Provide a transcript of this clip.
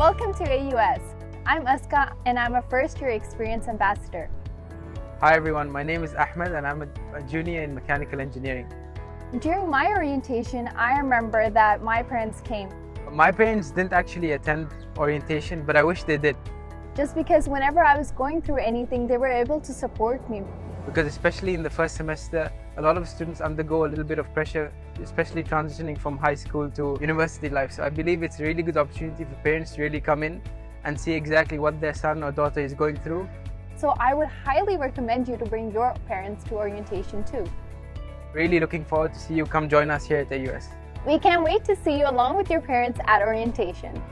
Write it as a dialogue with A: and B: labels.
A: Welcome to AUS. I'm Aska and I'm a first year experience ambassador.
B: Hi everyone, my name is Ahmed and I'm a, a junior in mechanical engineering.
A: During my orientation, I remember that my parents came.
B: My parents didn't actually attend orientation, but I wish they did.
A: Just because whenever I was going through anything, they were able to support me.
B: Because especially in the first semester, a lot of students undergo a little bit of pressure, especially transitioning from high school to university life. So I believe it's a really good opportunity for parents to really come in and see exactly what their son or daughter is going through.
A: So I would highly recommend you to bring your parents to orientation too.
B: Really looking forward to see you come join us here at the AUS.
A: We can't wait to see you along with your parents at orientation.